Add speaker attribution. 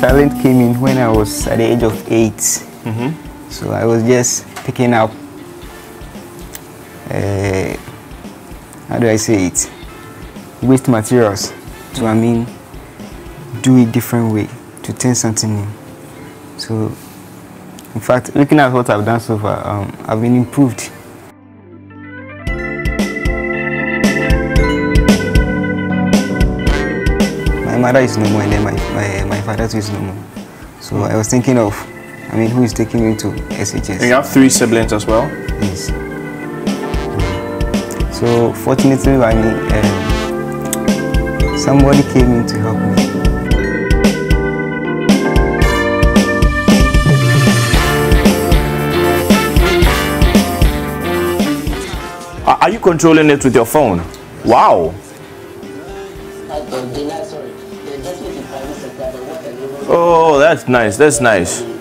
Speaker 1: talent came in when I was at the age of 8 mm-hmm. So I was just picking up. Uh, how do I say it? Waste materials to I mean do it different way to turn something new. So in fact, looking at what I've done so far, um, I've been improved. My mother is no more and then my, my, my father is no more. So I was thinking of, I mean, who is taking me to SHS?
Speaker 2: You have three siblings as well?
Speaker 1: Yes. So fortunately, I mean, um, somebody came in to help me.
Speaker 2: Are you controlling it with your phone? Wow. Oh, that's nice. That's nice.